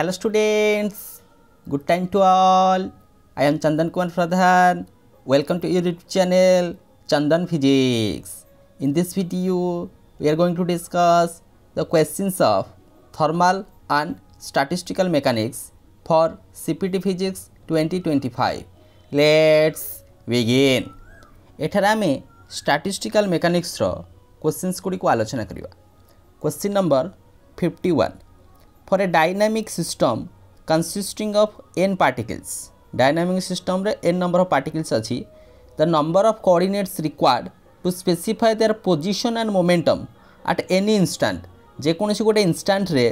hello students good time to all i am chandan kumar pradhan welcome to your youtube channel chandan physics in this video we are going to discuss the questions of thermal and statistical mechanics for cpt physics 2025 let's begin এঠারে আমি statistical মেকানিক্সর questions গুড়ি আলোচনা করা question number fifty one for a dynamic system consisting of n particles dynamic system re n number of particles achi the number of coordinates required to specify their position and momentum at any instant যে কোনসি গোটে instant রে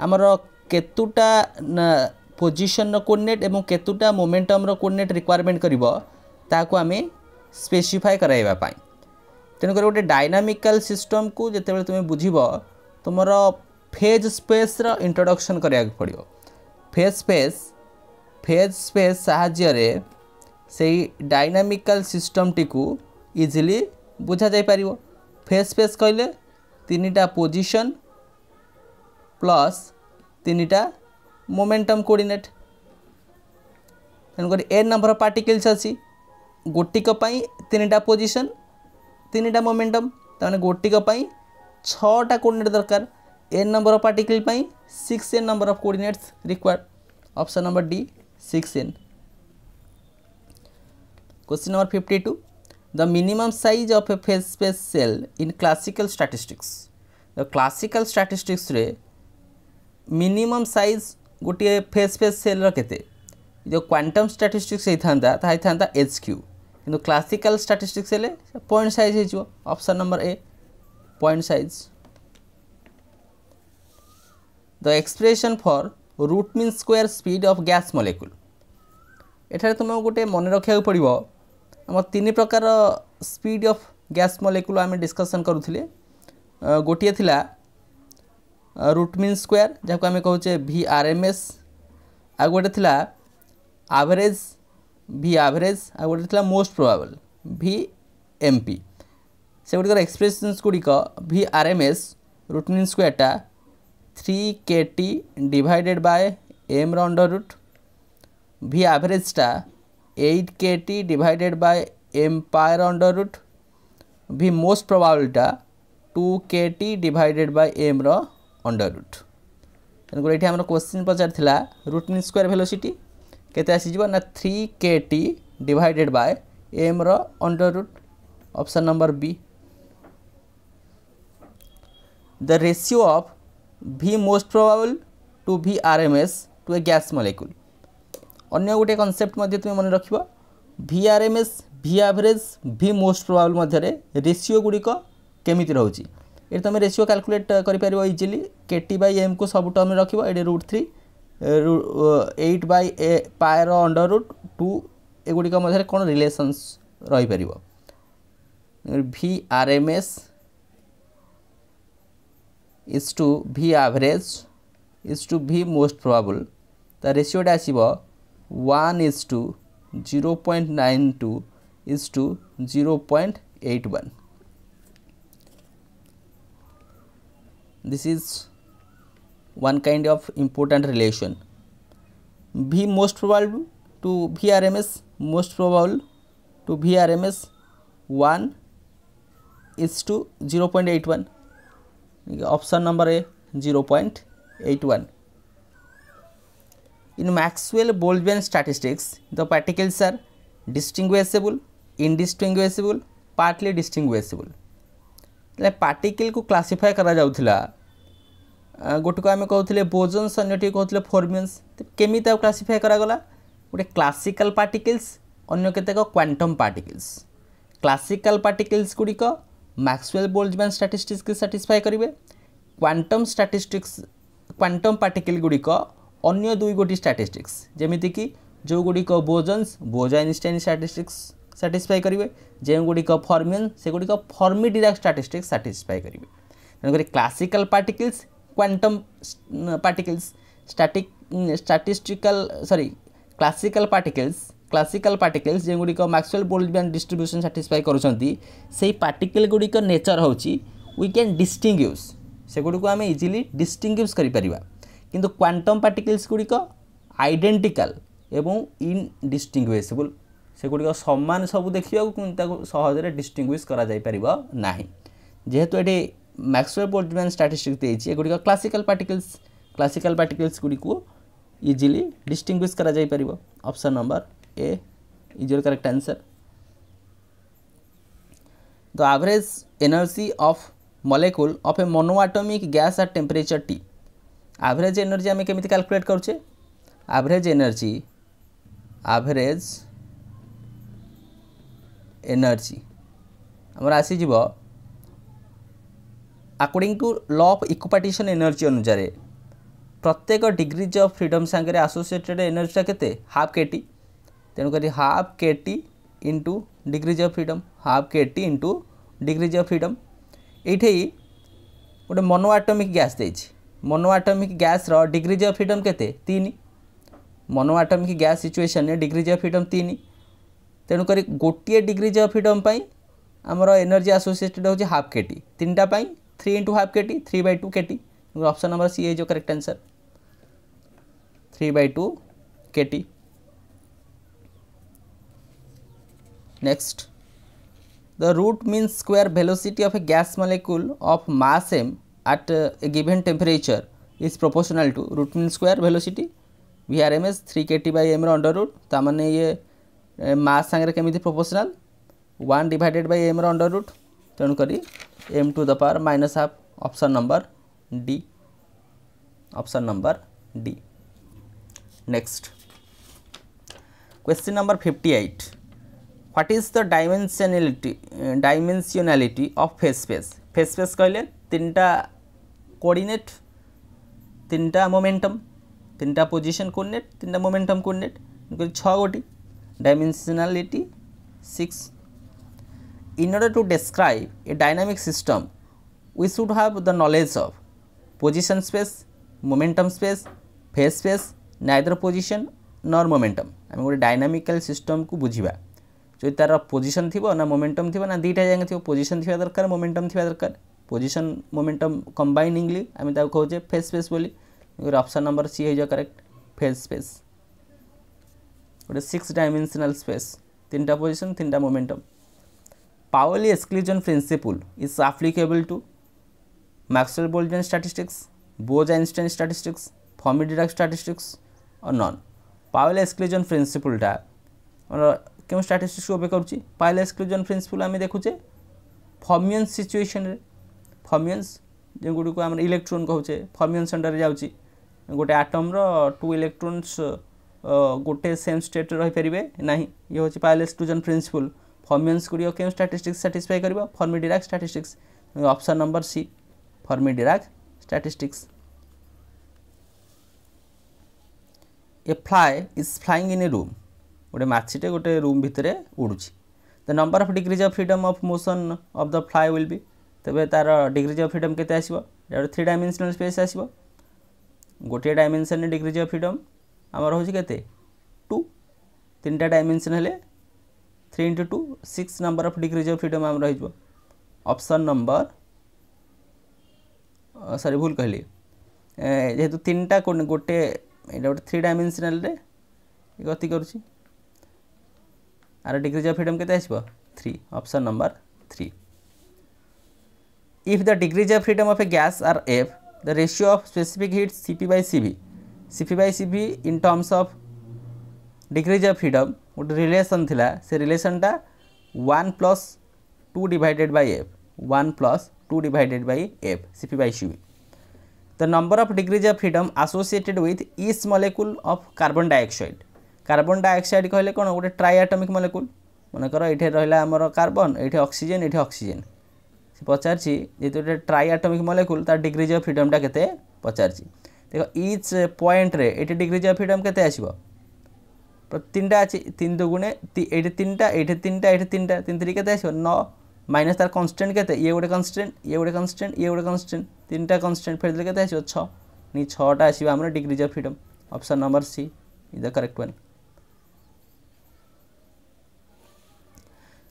আমার কেতুটা position coordinate এবং কেতুটা মোমেন্টমর coordinate requirement করিব তাকু আমি specify করাইবা পাই তেণুকরি গোটে dynamical সিস্টমকু যেতবে তুমি বুঝিব তোমার ଫେଜ୍ ସ୍ପେସ୍ର ଇଣ୍ଟ୍ରୋଡକ୍ସନ୍ କରିବାକୁ ପଡ଼ିବ ଫେଜ୍ ସ୍ପେସ୍ ଫେଜ୍ ସ୍ପେସ୍ ସାହାଯ୍ୟରେ ସେଇ ଡାଇନାମିକାଲ ସିଷ୍ଟମ୍ଟିକୁ ଇଜିଲି ବୁଝାଯାଇପାରିବ ଫେଜ୍ ସ୍ପେସ୍ କହିଲେ ତିନିଟା ପୋଜିସନ୍ ପ୍ଲସ୍ ତିନିଟା ମୋମେଣ୍ଟମ୍ କୋଡ଼ିନେଟ୍ ତେଣୁକରି ଏନ୍ ନମ୍ବର ପାର୍ଟିକଲ୍ସ ଅଛି ଗୋଟିକ ପାଇଁ ତିନିଟା ପୋଜିସନ୍ ତିନିଟା ମୋମେଣ୍ଟମ୍ ତାମାନେ ଗୋଟିକ ପାଇଁ ଛଅଟା କୋଡ଼ିନେଟ୍ ଦରକାର ଏନ୍ ନମ୍ବର ପାର୍ଟିକଲ୍ ପାଇଁ six N number of coordinates required option number D six N Question number 52. The minimum size of a phase space cell in classical statistics. The classical statistics रे minimum size गोटे phase space cell ର କେତେ जो quantum statistics ହେଇଥାନ୍ତା ତାହା ହେଇଥାନ୍ତା H Q କିନ୍ତୁ classical statistics ହେଲେ ପଏଣ୍ଟ ସାଇଜ୍ ହେଇଯିବ option number A point size the expression for root mean square speed of gas molecule. এখানে তোমাকে গোটে মনে রাখা পড়ব আমার তিন প্রকার স্পিড অফ গ্যাস মলেকুল আমি ডিসকসন করুলে গোটিয়ে লা রুট মিন স্কোয়ার যা আমি কুচে ভি আর এম এস আর গোটে লা আভরেজ ভি আভরেজ আর গোটে লা most probable V M P সেগুড়ির expressions গুড়িক V R M S root mean স্কোয়ারটা three K T divided by M under root V एवरेजटा eight K T divided by M pi under root V most प्रबाबलटा two K T divided by M under root तेणुकर ये question पचार root mean square velocity के ना three K T divided by M under root option number B the ratio of V most probable to be RMS to a gas molecule. অন্য গোটে concept মধ্যে তুমি মনে রাখব V RMS V average V most probable মধ্যে ratio গুড়ি কেমিতি রয়েছে এটি তুমি রেসিও ক্যালকুলেট করে পার ইজিলি কেটি বাই এম কু সবু টর্ম রাখব এটি root three eight by A pi under root two এগুড়ি মধ্যে কোণ relations রইপার V RMS is to V average is to V most probable the ratio ଟା ଆସିବ 1 is to 0.92 is to 0.81 this is one kind of important relation V most probable to VRMS most probable to VRMS 1 is to 0.81 option number A 0.81 in Maxwell Boltzmann statistics the particles are distinguishable indistinguishable partly distinguishable ତାହେଲେ ପାର୍ଟିକଲ୍କୁ କ୍ଲାସିଫାଏ କରାଯାଉଥିଲା ଗୋଟିକୁ ଆମେ କହୁଥିଲେ ବୋଜନ୍ସ ଅନ୍ୟଟିକୁ କହୁଥିଲେ ଫର୍ମିୟନ୍ସ କେମିତି ତାକୁ କ୍ଲାସିଫାଏ କରାଗଲା ଗୋଟେ classical particles ଅନ୍ୟ କେତେକ କ୍ୱାଣ୍ଟମ୍ ପାର୍ଟିକଲ୍ସ କ୍ଲାସିକାଲ ପାର୍ଟିକଲ୍ସ ଗୁଡ଼ିକ मैक्सवेल बोल्जमैन स्टाटिस्टिक्स की साटिस्फाए करेंगे क्वांटम स्टाटिस्टिक्स क्वांटम पार्टिकल गुड़िक अन्य दुई गोटी स्टाटिस्टिक्स जमीक जो गुड़िक बोजन्स बोजा इनस्टाइन स्टाटिस्टिक्स साटिस्फाए करेंगे जो गुड़िक फर्मियन से गुड़िक फर्मी स्टाटिस्टिक्स साटिस्फाए करेंगे तेणुकर classical particles quantum particles static statistical sorry classical particles classical particles जेगुड़िक Maxwell Boltzmann distribution satisfy करुँच गुड़िक नेचर हूँ वी कैन डिस्टिंग्यूज सेगुड़ी आम इजिली डिस्टिंग्यूज कर किंतु क्वांटम पार्टिकल्स गुड़िक आइडेटिकाल इनडिस्टिंगुएसबुल सेगुड़िक सामान सब देखा सहजे डिस्टिंगुइश करना जेहेतु ये मैक्सुअल बोल्टजमैन स्टाटिस्टिक्स देती एगुड़िक क्लासिकाल पार्टिकल्स क्लासिकाल पार्टिकल्स गुड़ी इजिली डिस्टिंगुइश कर number A is your correct answer. The average energy of molecule of a monoatomic gas at temperature T. Average energy আমি কেমিতি calculate করছে average energy average energy আমার আসিযিব according to law of equipartition energy অনুসারে প্রত্যেক degrees of freedom সাংরে associated এনর্জিটা কেতে half K T तेणुक half K T into degrees of freedom half K T into degrees of freedom ये गोटे mono atomic gas they mono atomic gas degrees of freedom के monoatomic atomic gas situation degrees of freedom तीन. तेणुक गोटे degrees of freedom पर आमर energy associated हूँ half के टी तीन time three into half K T three by two K T option number C is correct answer three by two K T Next, the root mean square velocity of a gas molecule of mass m at uh, a given temperature is proportional to root mean square velocity VRMS 3 kT by m under root तामने ये mass सांगरे केमिति proportional 1 divided by m under root तेणु करी m to the power minus half option number D option number D next question number 58 what is the dimensionality dimensionality of phase space phase space কহিলেন তিনটা coordinate তিনটা মোমেন্টম তিনটা position coordinate তিনটা মোমেন্টম coordinate ছ গোটি dimensionality six in order to describe a dynamic system, we should have the knowledge of position space, momentum space, phase space, neither position nor momentum. আমি গোটে dynamical সিস্টমକୁ ବୁଝିବା जो तार पोजिशन थी ना मोमेंटम थी ना दुटा जाए थी पोजिशन थी दरकार मोमेंटम थी दरकार पोजिशन मोमेंटम कंबाइनिंगली आम कहे फेस स्पेस बोली। ऑप्शन नंबर सी हो करेक्ट फेस स्पेस गोटे सिक्स डायमेंशनल स्पेस तीन पोजिशन तीन momentum Pauli exclusion principle is applicable to Maxwell Boltzmann statistics Bose Einstein statistics Fermi deduct statistics और non Pauli exclusion प्रिंसिपलटा কেউ ଷ୍ଟାଟିଷ୍ଟିକ୍ସକୁ ଓବେ କରୁଛି ପାଇଲା ଏକ୍ସକ୍ଲୁଜନ୍ ପ୍ରିନ୍ସିପୁଲ୍ ଆମେ ଦେଖୁଛେ ଫର୍ମିଅନ୍ସ ସିଚୁଏସନ୍ରେ ଫର୍ମିଅନ୍ସ ଯେଉଁଗୁଡ଼ିକୁ ଆମେ ଇଲେକ୍ଟ୍ରୋନ୍ କହୁଛେ ଫର୍ମିଅନ୍ ସେଣ୍ଟରରେ ଯାଉଛି ଗୋଟେ ଆଟମ୍ର ଟୁ ଇଲେକ୍ଟ୍ରୋନ୍ସ ଗୋଟେ ସେମ୍ ଷ୍ଟେଟ୍ରେ ରହିପାରିବେ ନାହିଁ ଇଏ ହେଉଛି ପାଇଲା ଏକ୍ସକ୍ଲୁଜନ୍ ପ୍ରିନ୍ସିପୁଲ୍ ଫର୍ମିଅନ୍ସ ଗୁଡ଼ିକ କେଉଁ ଷ୍ଟାଟିଷ୍ଟିକ୍ସ ସାଟିସ୍ଫାଏ କରିବ Fermi Dirac statistics option number C Fermi Dirac statistics A fly is flying in a room. गोटे माछीटे गोटे रूम भितर उड़ूची the number of degrees of freedom of motion of the fly will be तेज तार degrees of freedom के आसो three डायमेनसनाल space आसो गोटे dimension degrees of freedom आमर रोचे के टू तीन टा dimension three into two six number of degrees of freedom आम रही ऑप्शन नंबर सॉरी भूल कहली जेहेतु तीन टा गोटे गोटे थ्री डायमेनसनाल गति करुच्छी आर डिग्रीज अफ फ्रीडम के three option number three if the degrees of freedom of a gas are F the ratio of specific heat CP by C V C P C in terms of degrees of freedom गोटे relation थिला से रिलेसनटा one plus two divided by F one plus two divided by F CP by C the number of degrees of freedom associated with इस molecule of carbon dioxide carbon dioxide কহিলে কোণ গোটে triatomic molecule মনেকর এইটি রহিলা আমার carbon এইটি oxygen এইটি oxygen সে পচারছি, যেহেতু গোটে ট্রাইআটমিক মলিকুল তার ডিগ্রিজ অফ ফ্রিডমটা কেতে? পচারছি। দেখ ইচ পয়েন্টরে এটি ডিগ্রিজ অফ ফ্রিডম কেতে আসব? তিনটা আছে, তিন দুগুণে এইটি তিনটা এইটি তিনটা এইটি তিনটা, তিন তিন কেতে আসব? ন। মাইনাস তার কনস্টান্ট কেতে? ইয়ে গোটে কনস্টান্ট ইয়ে গোটে কনস্টান্ট ইয়ে গোটে কনস্টান্ট তিনটা কনস্টান্ট ফেরদেলে কেতে আসব? ছ। নি ছটা আসবে, আমার degrees of freedom option number C is the correct one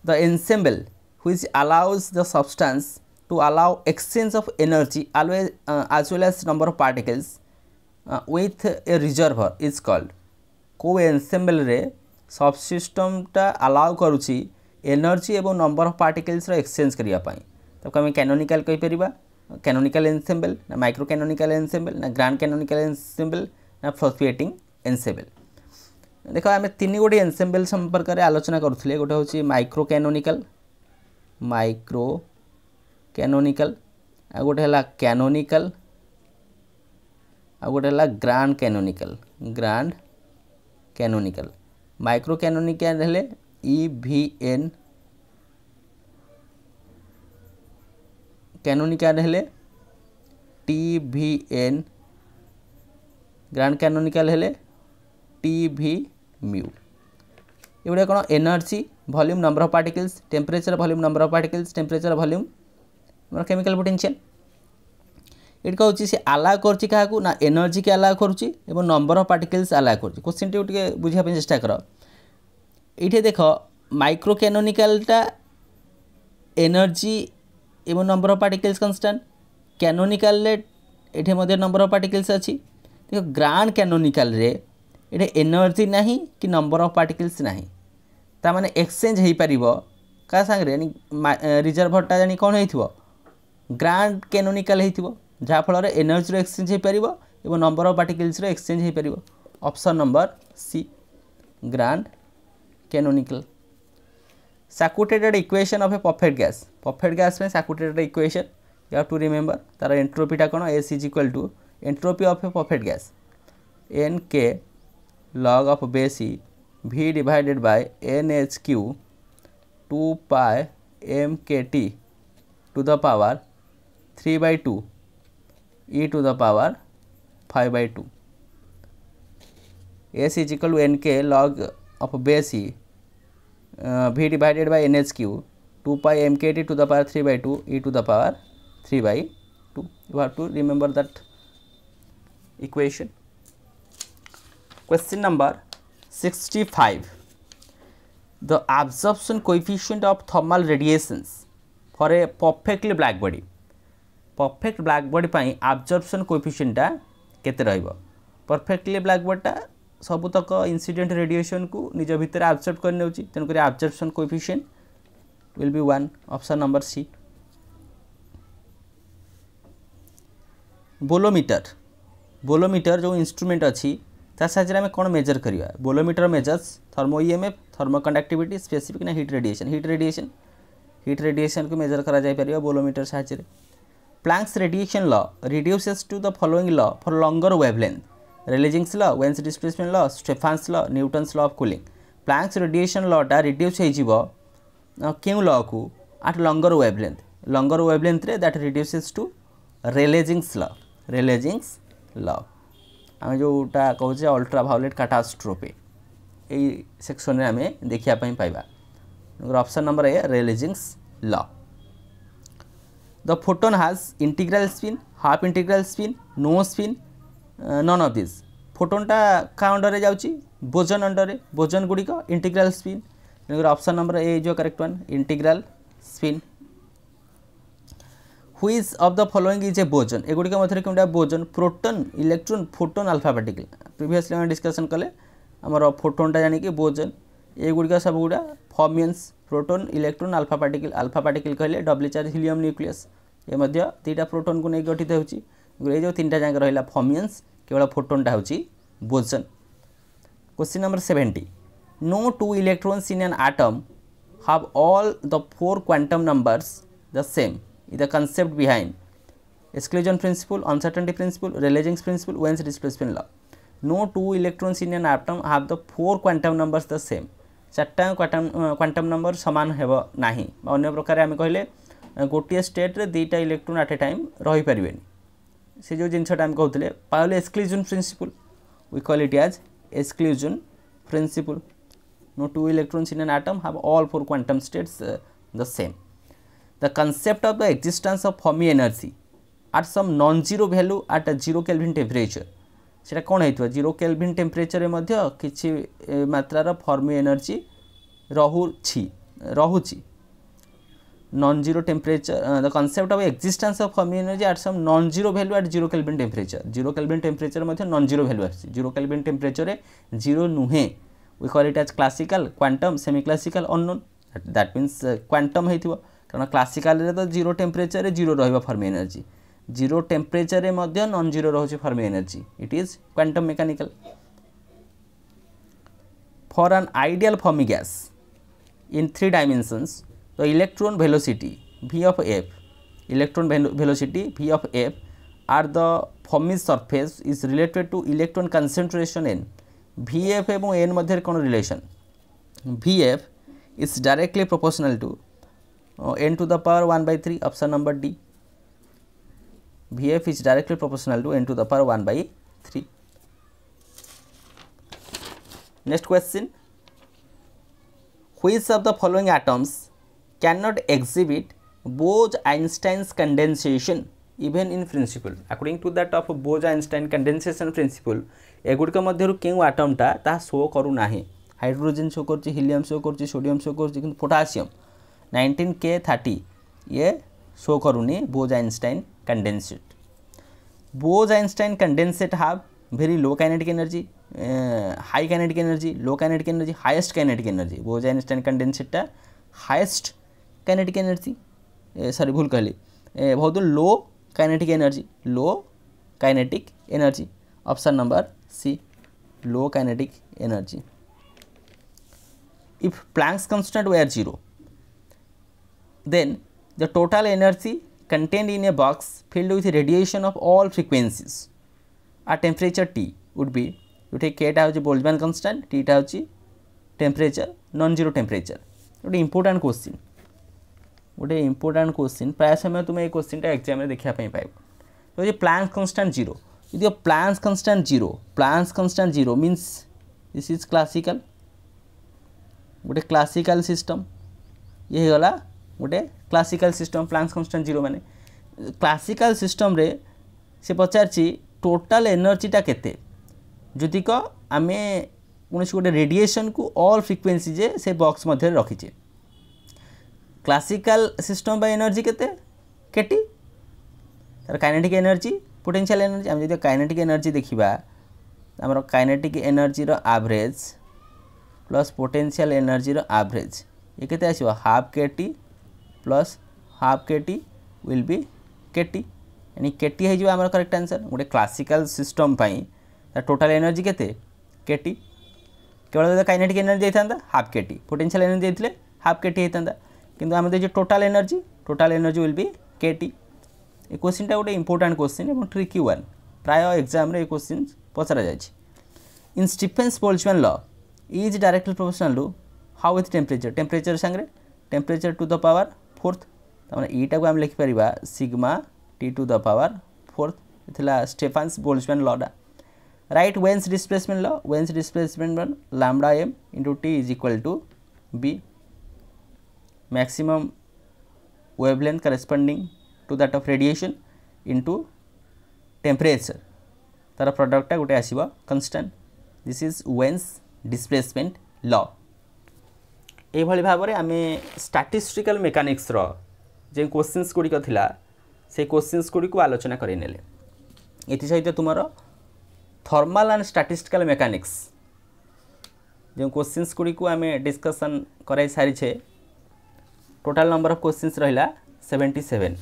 the ensemble which allows the substance to allow exchange of energy always, uh, as well as number of particles with a reservoir is called କେଉଁ ଏନସେମ୍ବଲରେ ସବସିଷ୍ଟମଟା allow କରୁଛି energy ଏବଂ number of ପାର୍ଟିକଲ୍ସର exchange କରିବା ପାଇଁ ତାକୁ ଆମେ କ୍ୟାନୋନିକାଲ କହିପାରିବା କ୍ୟାନୋନିକାଲ ଏନସେମ୍ବଲ ନା ମାଇକ୍ରୋ କ୍ୟାନୋନିକାଲ ଏନସେମ୍ବଲ ନା ଗ୍ରାଣ୍ଡ କ୍ୟାନୋନିକାଲ ଏନସେମ୍ବଲ ନା ଫ୍ଲକ୍ଚୁଏଟିଂ ଏନସେମ୍ବଲ ଦେଖ ଆମେ ତିନି ଗୋଟି ଏନସେମ୍ବଲ ସମ୍ପର୍କରେ ଆଲୋଚନା କରୁଥିଲେ ଗୋଟେ ହେଉଛି ମାଇକ୍ରୋ କ୍ୟାନୋନିକାଲ ମାଇକ୍ରୋ କ୍ୟାନୋନିକାଲ ଆଉ ଗୋଟେ ହେଲା କ୍ୟାନୋନିକାଲ ଆଉ ଗୋଟେ ହେଲା grand canonical grand canonical micro canonical ହେଲେ ଇ ଭି ଏନ୍ କ୍ୟାନୋନିକାଲ ହେଲେ ଟି ଭି ଏନ୍ ଗ୍ରାଣ୍ଡ mu. ଏଗୁଡ଼ା କ'ଣ energy volume number of particles temperature volume number of particles temperature volume ଆମର କେମିକାଲ ପୋଟେନ୍ସିଆଲ ଏଠି ହେଉଛି ସେ ଆଲାଓ କରୁଛି କାହାକୁ ନା ଏନର୍ଜିକି ଆଲାଓ କରୁଛି ଏବଂ ନମ୍ବର ଅଫ୍ ପାର୍ଟିକଲ୍ସ ଆଲାଓ କରୁଛି କୋଶ୍ଚିନ୍ଟିକୁ ଟିକେ ବୁଝିବା ପାଇଁ ଚେଷ୍ଟା କର ଏଇଠି ଦେଖ ମାଇକ୍ରୋ କ୍ୟାନୋନିକାଲଟା ଏନର୍ଜି ଏବଂ ନମ୍ବର ଅଫ୍ ପାର୍ଟିକଲ୍ସ କନଷ୍ଟାଣ୍ଟ କ୍ୟାନୋନିକାଲରେ ଏଠି ମଧ୍ୟ ନମ୍ବର ଅଫ୍ ପାର୍ଟିକଲ୍ସ ଅଛି ଦେଖ ଗ୍ରାଣ୍ଡ କ୍ୟାନୋନିକାଲରେ ଏଠି ଏନର୍ଜି ନାହିଁ କି ନମ୍ବର ଅଫ୍ ପାର୍ଟିକଲ୍ସ ନାହିଁ ତାମାନେ ଏକ୍ସଚେଞ୍ଜ ହୋଇପାରିବ କାହା ସାଙ୍ଗରେ ରିଜର୍ଭରଟା ଜାଣି କ'ଣ ହେଇଥିବ ଗ୍ରାଣ୍ଡ କେନୋନିକାଲ ହେଇଥିବ ଯାହାଫଳରେ ଏନର୍ଜିର ଏକ୍ସଚେଞ୍ଜ ହୋଇପାରିବ ଏବଂ ନମ୍ବର ଅଫ୍ ପାର୍ଟିକଲ୍ସର ଏକ୍ସଚେଞ୍ଜ ହୋଇପାରିବ option number C grand canonical Sackur Tetrode equation of a perfect gas perfect gas ପାଇଁ Sackur Tetrode equation you have to remember ତା'ର ଏଣ୍ଟ୍ରୋପିଟା କ'ଣ S is equal to entropy of a perfect gas N K log of base e v divided by nhq 2 pi mkt to the power 3 by 2 e to the power 5 by 2 s is equal to nk log of base e uh, v divided by nhq 2 pi mkt to the power 3 by 2 e to the power 3 by 2 you have to remember that equation Question number 65. The absorption coefficient of thermal radiations for a perfectly black body. Perfect black body पाई absorption coefficient टा केते रहिबो. Perfectly black body टा सबुतक incident radiation को निज भितर absorb कर नेउची तेनु करी absorption coefficient will be 1 option number C. Bolometer bolometer जो इंस्ट्रूमेंट अच्छी ତା ସାହାଯ୍ୟରେ ଆମେ କ'ଣ ମେଜର କରିବା bolometer measures thermo EMF thermo conductivity specific ନା heat radiation heat radiation heat ରେଡ଼ିଏସନ୍କୁ major କରାଯାଇପାରିବ ବୋଲୋମିଟର ସାହାଯ୍ୟରେ Planck's radiation law reduces to the following law for longer wavelength Rayleigh Jeans law Wien's displacement law Stefan's law Newton's law of cooling Planck's radiation ଲଟା reduce ହେଇଯିବ କେଉଁ ଲକୁ at langar wavelength langar ୱେଭଲେନ୍ଥରେ that reduces to Rayleigh Jeans law Rayleigh Jeans law ଆମେ ଯେଉଁଟା କହୁଛେ ultraviolet କାଟାଷ୍ଟ୍ରୋପି ଏଇ ସେକ୍ସନ୍ରେ ଆମେ ଦେଖିବା ପାଇଁ ପାଇବା option number A Rayleigh Jeans law the photon has integral spin half integral spin no spin none of this ଫୋଟୋନ୍ଟା କାହା ଅଣ୍ଡରରେ ଯାଉଛି ବୋଜନ୍ ଅଣ୍ଡରରେ ବୋଜନ୍ ଗୁଡ଼ିକ ଇଣ୍ଟିଗ୍ରାଲ୍ ସ୍ପିନ୍ ତେଣୁକରି option number A is correct one integral spin which of the following is a boson এগুলিক মধ্যে কেউটা boson proton electron photon alpha particle previously আমি discussion কলে আমার ফোটনটা জানিকি বোজন এগুলিক সবগুড়া fermions proton electron alpha particle alpha particle কহিলে doubly charge helium nucleus এ মধ্যে দুইটা প্রোটন কু নিয়ে গঠিত হচ্ছে এই যে তিনটা যাক রহিলা ফর্মিয়ন্স কেবল ফোটনটা হচ্ছে boson question number seventy no two electrons in an atom have all the four quantum numbers the same the concept behind exclusion principle, uncertainty principle, Rayleigh's principle, Wien's displacement law. No two electrons in an atom have the four quantum numbers the same. ଚାରିଟା quantum quantum number ସମାନ ହେବ ନାହିଁ ବା ଅନ୍ୟ ପ୍ରକାର ଆମେ କହିଲେ ଗୋଟିଏ ଷ୍ଟେଟ୍ରେ ଦୁଇଟା ଇଲେକ୍ଟ୍ରୋନ୍ ଆଟ୍ ଏ ଟାଇମ୍ ରହିପାରିବେନି ସେ ଯେଉଁ ଜିନିଷଟା ଆମେ କହୁଥିଲେ ପାଇଲେ exclusion principle we call it as exclusion principle no two electrons in an atom have all four quantum states uh, the same the concept of the existence of Fermi energy at some non-zero value at a zero Kelvin temperature. সেটা কোণ হয়েছে zero kelvin টেম্পরেচরে মধ্যে কিছু মাত্রার Fermi energy রহুছি রহুছি non zero temperature the concept of existence of Fermi energy at some non zero value at zero kelvin temperature zero kelvin temperature মধ্যে non zero value আসছে zero kelvin টেম্পরেচরে zero নুহে we call it as classical quantum semi classical unknown that means quantum হয়েছে କାରଣ କ୍ଲାସିକାଲରେ ତ zero ଟେମ୍ପରେଚରରେ zero ରହିବ Fermi energy zero ଟେମ୍ପରେଚରରେ ମଧ୍ୟ ନନ୍ ଜିରୋ ରହୁଛି Fermi energy it is quantum mechanical for an ideal Fermi gas in three dimensions the electron velocity v of f electron velocity v of f at the Fermi surface is related to electron concentration n vf এবং n মধ্যে কোন relation vf is directly proportional to uh, n to the power 1 by 3 option number d vf is directly proportional to n to the power 1 by 3 next question which of the following atoms cannot exhibit Bose-Einstein's condensation even in principle according to that of Bose-Einstein condensation principle এগুড়িক মধ্যে কেউ আটমটা তাহা show করু না hydrogen show করছে helium show করছে sodium show করছে কিন্তু পটাসিয়ম नाइनटीन के थर्टी। ये show करूनी Bose Einstein condensate Bose Einstein condensate have very low kinetic energy high kinetic energy low kinetic energy energy kinetic energy Bose Einstein कंडेन्सेटा टा highest energy sorry भूल कहली। बहुत low kinetic energy low kinetic energy option number C low kinetic energy if Planck's constant were zero Then the total energy contained in a box filled with radiation of all frequencies at temperature T would be you take K टा होची Boltzmann constant, T टा होची temperature, non-zero temperature. गोटे important question. गोटे important question. प्राय समय तुम ये question टा exam में देखा पाई पाइब. तो ये Planck constant zero. यदि Planck constant zero, Planck constant zero means this is classical. गोटे classical system. ये गला ଗୋଟେ classical system Planck's constant zero ମାନେ କ୍ଲାସିକାଲ ସିଷ୍ଟମ୍ରେ ସେ ପଚାରିଛି ଟୋଟାଲ ଏନର୍ଜିଟା କେତେ ଯଦିକ ଆମେ କୌଣସି ଗୋଟେ ରେଡ଼ିଏସନ୍କୁ ଅଲ୍ ଫ୍ରିକ୍ୱେନ୍ସି ଯେ ସେ ବକ୍ସ ମଧ୍ୟରେ ରଖିଛେ କ୍ଲାସିକାଲ ସିଷ୍ଟମ୍ ବା ଏନର୍ଜି କେତେ କେଟି ତାର କାଇନେଟିକ୍ ଏନର୍ଜି ପୋଟେନ୍ସିଆଲ୍ ଏନର୍ଜି ଆମେ ଯଦି କାଇନେଟିକ୍ ଏନର୍ଜି ଦେଖିବା ଆମର କାଇନେଟିକ୍ ଏନର୍ଜିର ଆଭରେଜ୍ ପ୍ଲସ୍ ପୋଟେନ୍ସିଆଲ୍ ଏନର୍ଜିର ଆଭରେଜ୍ ଏ କେତେ ଆସିବ half K T plus half k T will be k T यानी के टी हो आम करेक्ट आंसर गोटे क्लासिकाल सिस्टम तार टोटाल एनर्जी के टी केवल काइनेटिक एनर्जी जाता half k T potential energy जाते हाफ़ के टी होता कि आम देखिए total energy total energy will be k T ए क्वेश्चनटा गोटे इंपोर्टां क्वेश्चन और ट्रिकी वन प्राय एक्जाम क्वेश्चन पचरा जाए in Stefan's Boltzmann law is directly proportional to how with temperature temperature Sange temperature to the power the power fourth ତାମାନେ ଏଇଟାକୁ ଆମେ ଲେଖିପାରିବା sigma T to the power fourth ଥିଲା ଷ୍ଟେଫାନ୍ସ ବୋଲ୍ଚମ୍ୟାନ୍ ଲଟା right Wien's displacement law Wien's displacement lambda M into T is equal to B maximum wavelength corresponding to that of radiation into temperature ତାର ପ୍ରଡ଼କ୍ଟଟା ଗୋଟେ ଆସିବ constant this is Wien's displacement law এইভাবে ভাবে আমি statistical মেকানিক্সর যে কোশ্চিন্স গুড়িক লা সেই কোশ্চিন্স গুড়ি আলোচনা করে নেলে এসে তোমার থর্মাল আন্ড স্টাটিস্টিকাল মেকানিক্স যে কোশ্চিন্স গুড়ি আমি ডিসকসন করাই সারিছে টোটাল নম্বর অফ কোশ্চিন্স রহিলা সেভেন্টি সেভেন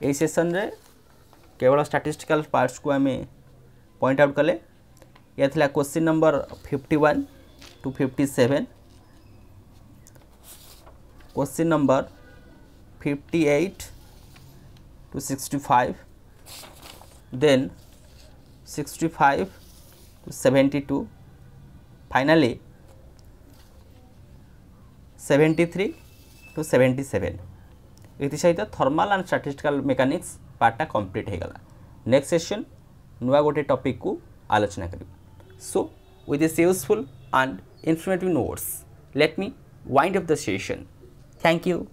এই সেসনরে কেবল স্টাটিস্টিকাল পার্টস কু আমি পয়েন্ট আউট কলে ইয়া question number fifty one to fifty seven question number fifty eight to sixty five then sixty five to seventy two finally seventy three to seventy seven. ये thermal and statistical mechanics पार्टा complete होगा next session नुआ गोटे topic को आलोचना कर सो with this useful and informative notes, let me wind up the session. Thank you